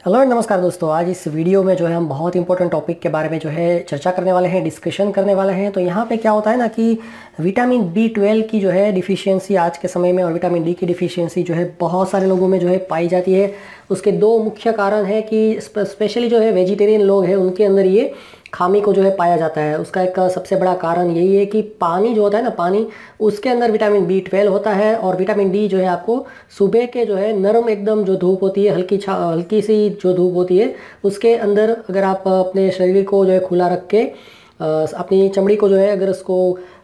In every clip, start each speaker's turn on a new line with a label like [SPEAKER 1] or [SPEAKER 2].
[SPEAKER 1] Hello and नमस्कार दोस्तों। आज इस वीडियो में जो है हम बहुत इंपॉर्टेंट टॉपिक के बारे में जो है चर्चा करने वाले हैं डिस्कशन करने वाले हैं। तो यहाँ पे क्या होता है ना कि विटामिन बी ट्वेल्व की जो है डिफिशियंसी आज के समय में और विटामिन डी की डिफिशियंसी जो है बहुत सारे लोगों में जो है पाई जाती है। उसके दो मुख्य कारण है कि स्पेशली जो है वेजिटेरियन लोग हैं, उनके अंदर ये खामी को जो है पाया जाता है। उसका एक सबसे बड़ा कारण यही है कि पानी जो होता है ना, पानी, उसके अंदर विटामिन बी ट्वेल्व होता है और विटामिन डी जो है आपको सुबह के जो है नरम एकदम जो धूप होती है, हल्की छा, हल्की सी जो धूप होती है, उसके अंदर अगर आप अपने शरीर को जो है खुला रख के अपनी चमड़ी को जो है अगर उसको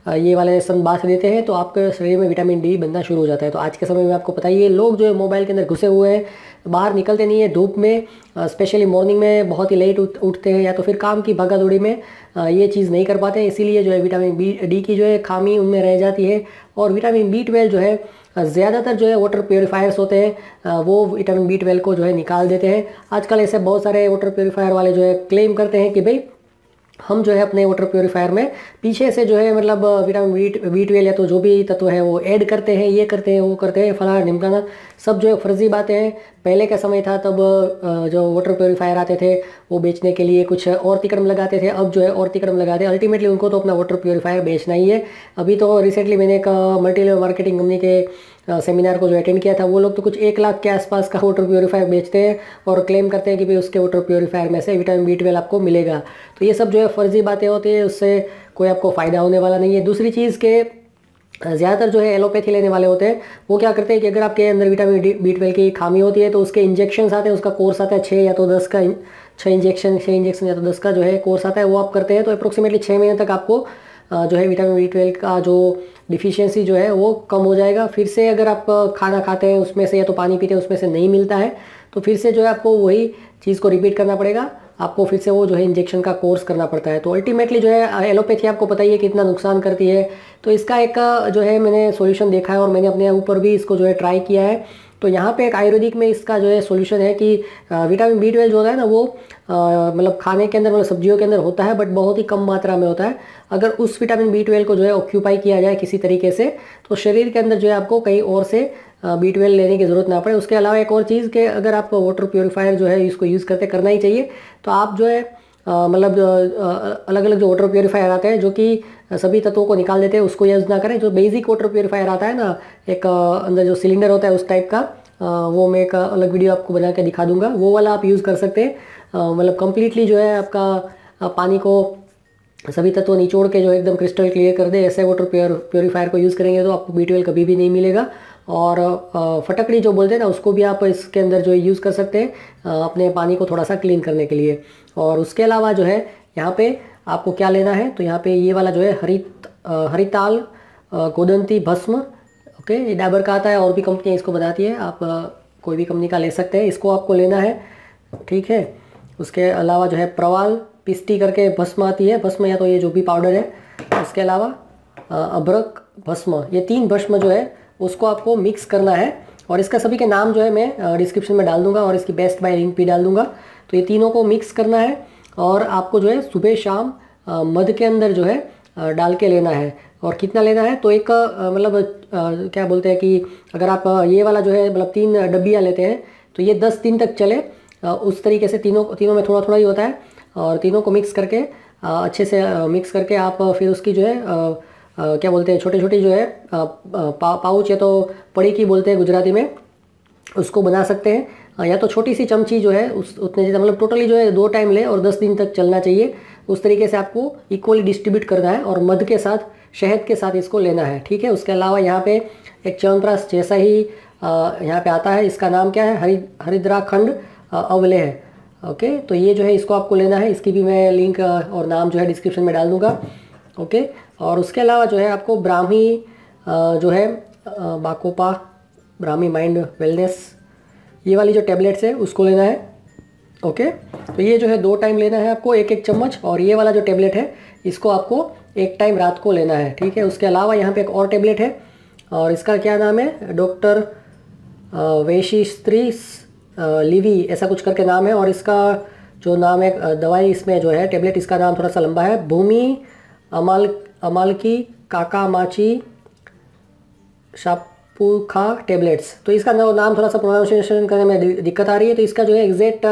[SPEAKER 1] ये वाले संबास देते हैं तो आपके शरीर में विटामिन डी बनना शुरू हो जाता है। तो आज के समय में आपको पता ही है लोग जो है मोबाइल के अंदर घुसे हुए हैं, बाहर निकलते नहीं है, धूप में स्पेशली मॉर्निंग में बहुत ही लेट उठते हैं, या तो फिर काम की भागा दौड़ी में ये चीज़ नहीं कर पाते इसीलिए जो है विटामिन बी डी की जो है खामी उनमें रह जाती है। और विटामिन बी ट्वेल्व जो है ज़्यादातर जो है वाटर प्योरीफायर्स होते हैं वो विटामिन बी ट्वेल्व को जो है निकाल देते हैं। आजकल ऐसे बहुत सारे वाटर प्योरीफायर वाले जो है क्लेम करते हैं कि भाई हम जो है अपने वाटर प्योरीफायर में पीछे से जो है मतलब विटामिन वीट वीट वेल या तो जो भी तत्व है वो ऐड करते हैं, ये करते हैं, वो करते हैं फला निमकाना, सब जो है फर्जी बातें हैं। पहले का समय था तब जो वाटर प्योरीफायर आते थे वो बेचने के लिए कुछ और तिक्रम लगाते थे, अब जो है और तिक्रम लगाते हैं अल्टीमेटली उनको तो अपना वाटर प्योरीफायर बेचना ही है। अभी तो रिसेंटली मैंने एक मल्टी लेवल मार्केटिंग कंपनी के सेमिनार को जो अटेंड किया था, वो लोग तो कुछ एक लाख के आसपास का वाटर प्योरीफायर बेचते हैं और क्लेम करते हैं कि भाई उसके वाटर प्योरीफायर में से विटामिन बी ट्वेल्व आपको मिलेगा। तो ये सब जो है फर्जी बातें होती है, उससे कोई आपको फ़ायदा होने वाला नहीं है। दूसरी चीज़ के ज़्यादातर जो है एलोपैथी लेने वाले होते हैं, वो क्या करते हैं कि अगर आपके अंदर विटामिन डी, बी ट्वेल्व की खामी होती है तो उसके इंजेक्शन आते हैं, उसका कोर्स आता है छः या तो दस का छः इंजेक्शन छः इंजेक्शन या तो दस का जो है कोर्स आता है, वो आप करते हैं तो अप्रोक्सीमेटली छः महीने तक आपको जो है विटामिन बी ट्वेल्व का जो डिफिशियंसी जो है, वो कम हो जाएगा। फिर से अगर आप खाना खाते हैं, उसमें से या तो पानी पीते हैं, उसमें से नहीं मिलता है तो फिर से जो है आपको वही चीज़ को रिपीट करना पड़ेगा। आपको फिर से वो जो है इंजेक्शन का कोर्स करना पड़ता है। तो अल्टीमेटली जो है एलोपैथी आपको पता ही है कितना नुकसान करती है। तो इसका एक, जो है मैंने सॉल्यूशन देखा है और मैंने अपने ऊपर भी इसको जो है ट्राई किया है। तो यहाँ पे एक आयुर्वेदिक में इसका जो है सॉल्यूशन है कि विटामिन बी ट्वेल्व जो होता है ना वो मतलब खाने के अंदर मतलब सब्जियों के अंदर होता है बट बहुत ही कम मात्रा में होता है। अगर उस विटामिन बी ट्वेल्व को जो है ऑक्यूपाई किया जाए किसी तरीके से तो शरीर के अंदर जो है आपको कहीं और से बी ट्वेल्व लेने की ज़रूरत ना पड़े। उसके अलावा एक और चीज़ के, अगर आप वाटर प्योरीफायर जो है इसको यूज़ करते, करना ही चाहिए तो आप जो है मतलब अलग अलग जो वाटर प्योरीफायर आते हैं, जो कि सभी तत्वों को निकाल देते हैं, उसको यूज़ ना करें। जो बेसिक वाटर प्योरीफायर आता है ना, एक अंदर जो सिलेंडर होता है उस टाइप का वो मैं एक अलग वीडियो आपको बना के दिखा दूँगा। वो वाला आप यूज़ कर सकते हैं। मतलब कम्प्लीटली जो है आपका पानी को सभी तत्व निचोड़ के जो एकदम क्रिस्टल क्लियर कर दे, ऐसे वाटर प्योर प्योरीफायर को यूज़ करेंगे तो आपको बी कभी भी नहीं मिलेगा। और फटकड़ी जो बोलते हैं ना, उसको भी आप इसके अंदर जो यूज़ कर सकते हैं अपने पानी को थोड़ा सा क्लीन करने के लिए। और उसके अलावा जो है, यहाँ पे आपको क्या लेना है? तो यहाँ पे ये वाला जो है हरित हरिताल गोदंती भस्म, ओके, ये डाबर का आता है, और भी कंपनियाँ इसको बनाती है, आप कोई भी कंपनी का ले सकते हैं। इसको आपको लेना है, ठीक है? उसके अलावा जो है, प्रवाल पिस्टी करके भस्म आती है। भस्म या तो ये जो भी पाउडर है, उसके अलावा अभ्रक भस्म, ये तीन भस्म जो है उसको आपको मिक्स करना है। और इसका सभी के नाम जो है मैं डिस्क्रिप्शन में डाल दूँगा और इसकी बेस्ट बाय लिंक भी डाल दूँगा। तो ये तीनों को मिक्स करना है और आपको जो है सुबह शाम मध के अंदर जो है डाल के लेना है। और कितना लेना है? तो एक मतलब क्या बोलते हैं कि अगर आप ये वाला जो है मतलब तीन डब्बियाँ लेते हैं तो ये दस दिन तक चले। उस तरीके से तीनों तीनों में थोड़ा थोड़ा ही होता है। और तीनों को मिक्स करके अच्छे से मिक्स करके आप फिर उसकी जो है क्या बोलते हैं छोटे छोटी जो है पा, पाउच या तो पड़ी की बोलते हैं गुजराती में उसको बना सकते हैं। या तो छोटी सी चमची जो है उस उतने जैसे मतलब टोटली जो है दो टाइम ले और दस दिन तक चलना चाहिए। उस तरीके से आपको इक्वली डिस्ट्रीब्यूट करना है और मध के साथ शहद के साथ इसको लेना है ठीक है? उसके अलावा यहाँ पे एक च्यवनप्राश जैसा ही यहाँ पे आता है। इसका नाम क्या है? हरि हरिद्राखंड अवले है ओके? तो ये जो है इसको आपको लेना है। इसकी भी मैं लिंक और नाम जो है डिस्क्रिप्शन में डाल दूँगा। ओके? और उसके अलावा जो है आपको ब्राह्मी जो है बाकोपा, ब्राह्मी माइंड वेलनेस, ये वाली जो टेबलेट्स है, उसको लेना है, ओके? तो ये जो है दो टाइम लेना है आपको, एक एक चम्मच, और ये वाला जो टेबलेट है, इसको आपको एक टाइम रात को लेना है, ठीक है? उसके अलावा यहाँ पे एक और टेबलेट है, और इसका क्या नाम है? डॉक्टर वेशिस्त्री लिवी, ऐसा कुछ करके नाम है, और इसका जो नाम है दवाई इसमें जो है, टेबलेट, इसका नाम थोड़ा सा लंबा है, भूमि अमाल अमाल की काका, माची शाप पुखा टेबलेट्स। तो इसका नाम थोड़ा सा प्रोनाउंसिएशन करने में दिक्कत आ रही है तो इसका जो है एग्जैक्ट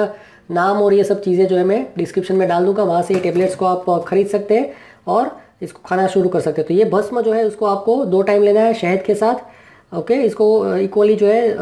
[SPEAKER 1] नाम और ये सब चीज़ें जो है मैं डिस्क्रिप्शन में डाल दूँगा। वहाँ से ये टेबलेट्स को आप खरीद सकते हैं और इसको खाना शुरू कर सकते हैं। तो ये भस्म जो है, उसको आपको दो टाइम लेना है शहद के साथ ओके इसको इक्वली जो है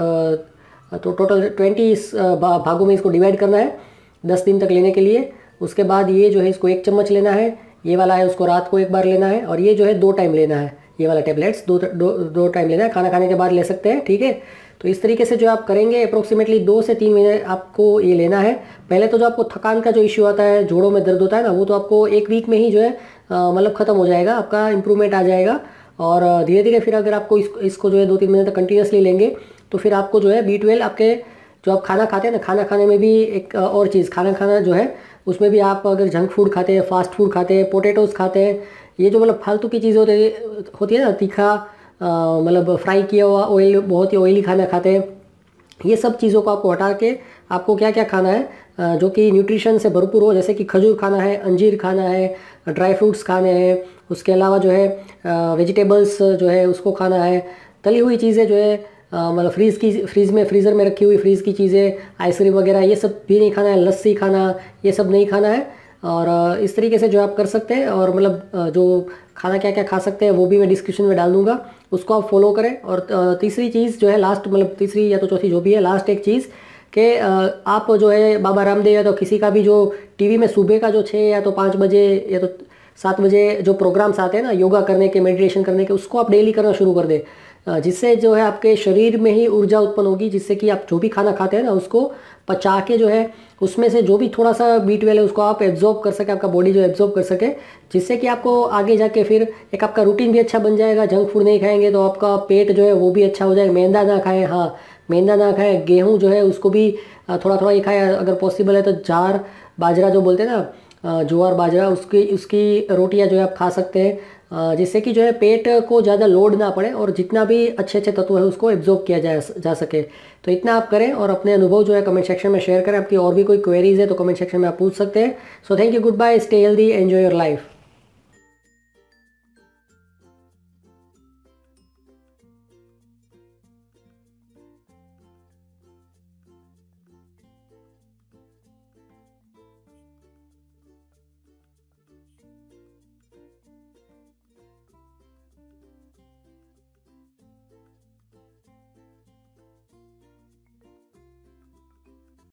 [SPEAKER 1] तो टोटल ट्वेंटी भागों में इसको डिवाइड करना है, दस दिन तक लेने के लिए। उसके बाद ये जो है, इसको एक चम्मच लेना है ये वाला है, उसको रात को एक बार लेना है और ये जो है दो टाइम लेना है। ये वाला टेबलेट्स दो दो दो टाइम लेना है। खाना खाने के बाद ले सकते हैं, ठीक है? तो इस तरीके से जो आप करेंगे अप्रोक्सीमेटली दो से तीन महीने आपको ये लेना है। पहले तो जो आपको थकान का जो इश्यू आता है, जोड़ों में दर्द होता है ना, वो तो आपको एक वीक में ही जो है मतलब ख़त्म हो जाएगा, आपका इंप्रूवमेंट आ जाएगा। और धीरे धीरे फिर अगर आपको इसको इसको जो है दो तीन महीने तक कंटिन्यूसली लेंगे तो फिर आपको जो है बी ट्वेल्व आपके जो आप खाना खाते हैं ना, खाना खाने में भी एक और चीज़, खाना खाना जो है, उसमें भी आप अगर जंक फ़ूड खाते हैं फास्ट फ़ूड खाते हैं पोटेटोज़ खाते हैं, ये जो मतलब फालतू की चीज़ होती होती है ना, तीखा मतलब फ्राई किया हुआ ऑयल बहुत ही ऑयली खाना खाते हैं, ये सब चीज़ों को आपको हटा के आपको क्या क्या खाना है जो कि न्यूट्रिशन से भरपूर हो, जैसे कि खजूर खाना है, अंजीर खाना है ड्राई फ्रूट्स खाने हैं, उसके अलावा जो है वेजिटेबल्स जो है, उसको खाना है, तली हुई चीज़ें जो है मतलब फ्रीज़ की, फ्रीज़ में, फ्रीज़र में रखी हुई फ्रीज़ की चीज़ें, आइसक्रीम वगैरह, ये सब भी नहीं खाना है, लस्सी खाना, ये सब नहीं खाना है। और इस तरीके से जो आप कर सकते हैं, और मतलब जो खाना क्या क्या खा सकते हैं, वो भी मैं डिस्क्रिप्शन में डाल दूँगा, उसको आप फॉलो करें। और तीसरी चीज़ जो है लास्ट मतलब तीसरी या तो चौथी जो भी है लास्ट एक चीज़ कि आप जो है, बाबा रामदेव या तो किसी का भी जो टीवी में सुबह का जो छः या तो पाँच बजे या तो सात बजे जो प्रोग्राम्स आते हैं ना, योगा करने के मेडिटेशन करने के, उसको आप डेली करना शुरू कर दें। जिससे जो है आपके शरीर में ही ऊर्जा उत्पन्न होगी, जिससे कि आप जो भी खाना खाते हैं ना, उसको पचा के जो है, उसमें से जो भी थोड़ा सा बी ट्वेल्व है उसको आप एब्जॉर्ब कर सके, आपका बॉडी जो एब्जॉर्ब कर सके, जिससे कि आपको आगे जाके फिर एक आपका रूटीन भी अच्छा बन जाएगा। जंक फ़ूड नहीं खाएँगे तो आपका पेट जो है वो भी अच्छा हो जाएगा। मैदा ना खाएँ हाँ मैदा ना खाएँ, गेहूँ जो है उसको भी थोड़ा थोड़ा ही खाएँ। अगर पॉसिबल है तो जार, बाजरा जो बोलते हैं ना ज्वार, बाजरा, उसकी उसकी रोटियाँ जो है आप खा सकते हैं। जिससे कि जो है पेट को ज़्यादा लोड ना पड़े और जितना भी अच्छे अच्छे तत्व है उसको एब्जॉर्ब किया जा जा सके। तो इतना आप करें और अपने अनुभव जो है कमेंट सेक्शन में शेयर करें। आपकी और भी कोई क्वेरीज है तो कमेंट सेक्शन में आप पूछ सकते हैं। So thank you good bye stay healthy enjoy your life